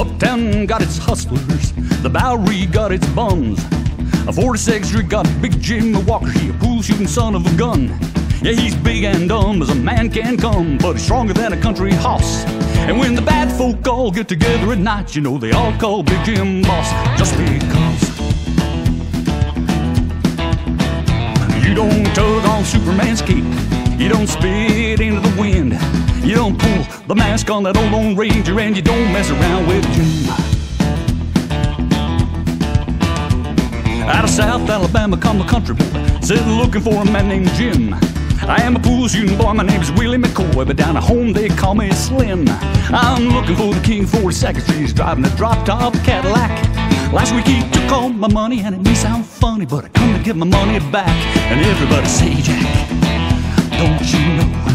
Uptown got its hustlers, the Bowery got its bums. A 46th Street got Big Jim Walker, he a pool shooting son of a gun. Yeah, he's big and dumb as a man can come, but he's stronger than a country hoss. And when the bad folk all get together at night, you know they all call Big Jim boss just because. You don't tug on Superman's cape. You don't spit into the wind. You don't pull the mask on that old Lone Ranger, and you don't mess around with Jim. Out of South Alabama come a country boy, said looking for a man named Jim. I am a pool shooting boy, my name's Willie McCoy, but down at home they call me Slim. I'm looking for the king 42nd Street, he's driving a drop top Cadillac. Last week he took all my money, and it may sound funny, but I come to get my money back. And everybody say, Jack, don't you know?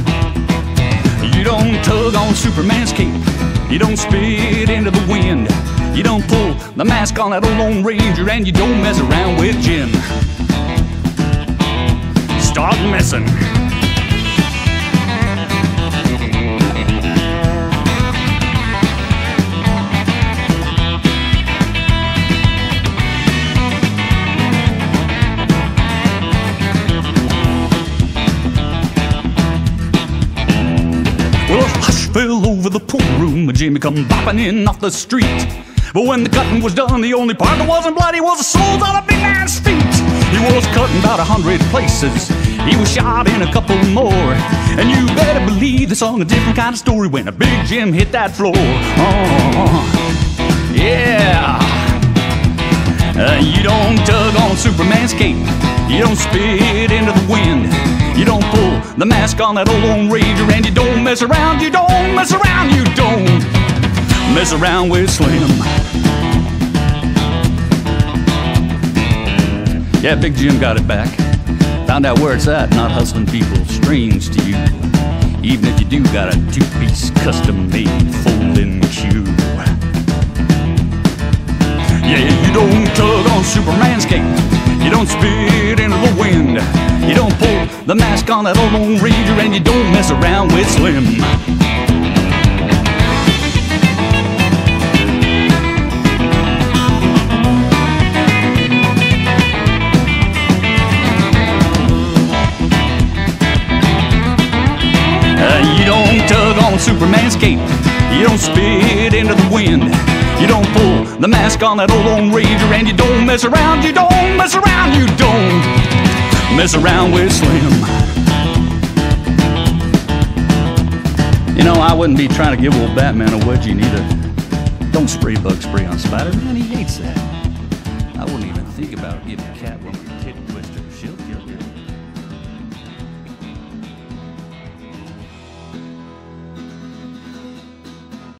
You don't tug on Superman's cape, you don't spit into the wind, you don't pull the mask on that old Lone Ranger, and you don't mess around with Jim. Start messing. The pool room. Jimmy come bopping in off the street. But when the cutting was done, the only part that wasn't bloody was the soles on a big man's feet. He was cutting about a hundred places. He was shot in a couple more. And you better believe the song a different kind of story when a big Jim hit that floor. Oh, yeah. Uh, you don't tug on Superman's cape. You don't spit into the wind. The mask on that old Lone Ranger. And you don't mess around. You don't mess around. You don't mess around with Slim. Yeah, Big Jim got it back. Found out where it's at, not hustling people strange to you. Even if you do got a two piece custom made folding cue. Yeah, you don't tug the mask on that old Lone Ranger, and you don't mess around with Slim. Uh, you don't tug on Superman's cape. You don't spit into the wind. You don't pull the mask on that old Lone Ranger, and you don't mess around. You don't mess around. You don't mess around with Slim. You know, I wouldn't be trying to give old Batman a wedgie neither. Don't spray bug spray on Spider Man. He hates that. I wouldn't even think about giving Catwoman a titty.